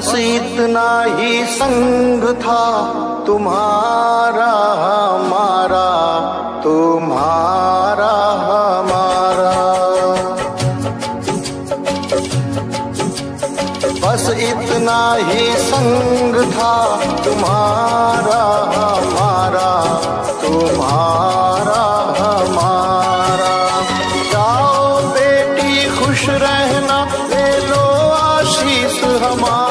बस इतना ही संग था, तुम्हारा हमारा तुम्हारा हमारा। बस इतना ही संग था, तुम्हारा हमारा तुम्हारा हमारा। जाओ बेटी, खुश रहना, ले लो आशीष हमारा।